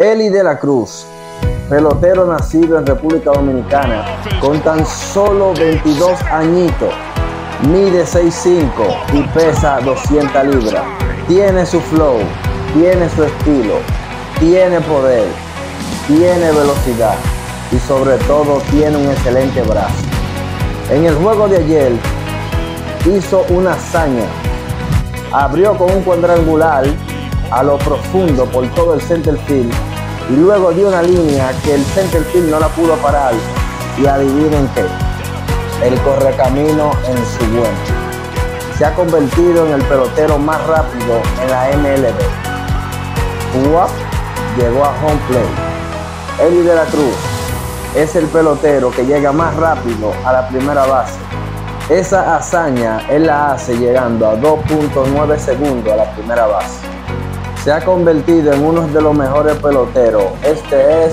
Eli de la Cruz, pelotero nacido en República Dominicana, con tan solo 22 añitos, mide 6'5 y pesa 200 libras. Tiene su flow, tiene su estilo, tiene poder, tiene velocidad y sobre todo tiene un excelente brazo. En el juego de ayer hizo una hazaña. Abrió con un cuadrangular a lo profundo por todo el center field y luego dio una línea que el center field no la pudo parar y adivinen qué, el correcamino en su buen. Se ha convertido en el pelotero más rápido en la MLB. Uap llegó a home play. Eli de la Cruz es el pelotero que llega más rápido a la primera base. Esa hazaña él la hace llegando a 2.9 segundos a la primera base. Se ha convertido en uno de los mejores peloteros. Este es